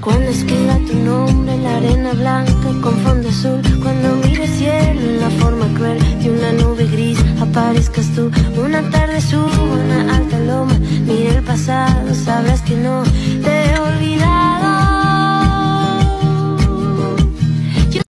Cuando escriba tu nombre en la arena blanca con fondo azul. Cuando mire el cielo en la forma cruel de una nube gris, aparezcas tú. Una tarde subo una alta loma, mire el pasado, sabrás que no te